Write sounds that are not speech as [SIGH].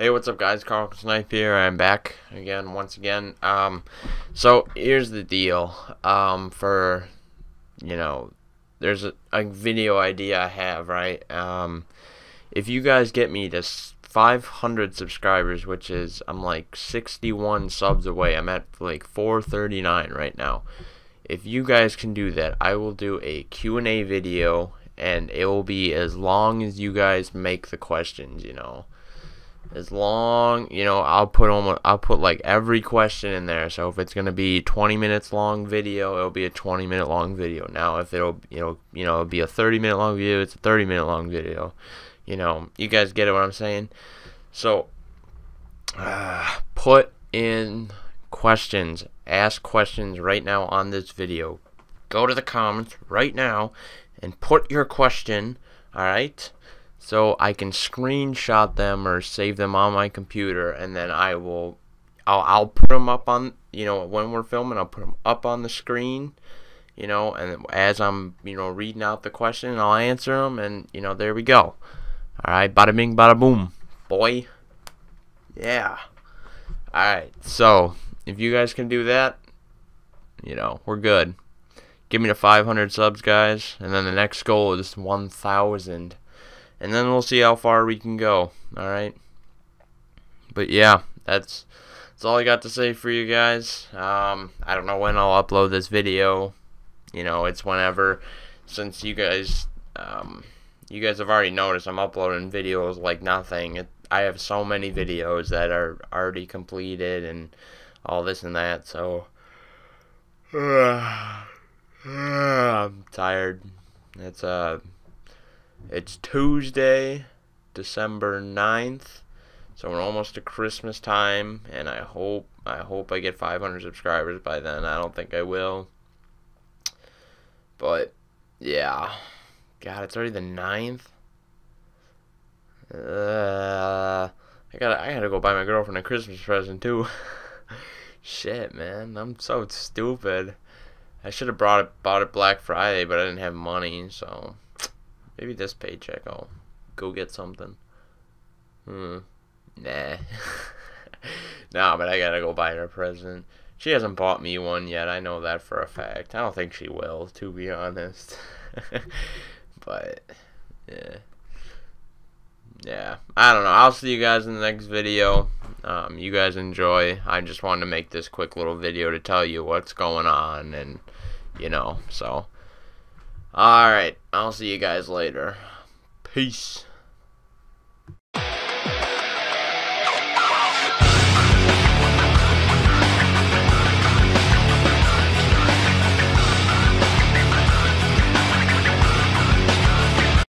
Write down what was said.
Hey, what's up, guys? Carl Snipe here. I'm back again, once again. Um, so here's the deal. Um, for you know, there's a, a video idea I have, right? Um, if you guys get me to 500 subscribers, which is I'm like 61 subs away. I'm at like 439 right now. If you guys can do that, I will do a Q&A video and it will be as long as you guys make the questions, you know as long you know I'll put on I'll put like every question in there. So if it's gonna be 20 minutes long video it'll be a 20 minute long video. Now if it'll you know you know it'll be a 30 minute long video it's a 30 minute long video. You know you guys get it what I'm saying? So uh, put in questions. Ask questions right now on this video. Go to the comments right now and put your question alright so I can screenshot them or save them on my computer and then I will I'll, I'll put them up on you know when we're filming I'll put them up on the screen you know and as I'm you know reading out the question I'll answer them and you know there we go. Alright bada bing bada boom boy. Yeah. Alright so if you guys can do that you know we're good. Give me the 500 subs guys and then the next goal is 1000 and then we'll see how far we can go. All right. But yeah, that's that's all I got to say for you guys. Um, I don't know when I'll upload this video. You know, it's whenever. Since you guys, um, you guys have already noticed, I'm uploading videos like nothing. It, I have so many videos that are already completed and all this and that. So uh, [SIGHS] uh, [SIGHS] I'm tired. It's uh it's Tuesday, December 9th. So we're almost to Christmas time and I hope I hope I get 500 subscribers by then. I don't think I will. But yeah. God, it's already the 9th. Uh, I gotta I gotta go buy my girlfriend a Christmas present too. [LAUGHS] Shit, man, I'm so stupid. I should have brought it bought it Black Friday, but I didn't have money, so Maybe this paycheck I'll go get something. Hmm. Nah. [LAUGHS] nah, but I gotta go buy her a present. She hasn't bought me one yet. I know that for a fact. I don't think she will, to be honest. [LAUGHS] but, yeah. Yeah. I don't know. I'll see you guys in the next video. Um, you guys enjoy. I just wanted to make this quick little video to tell you what's going on and, you know, so... Alright, I'll see you guys later. Peace.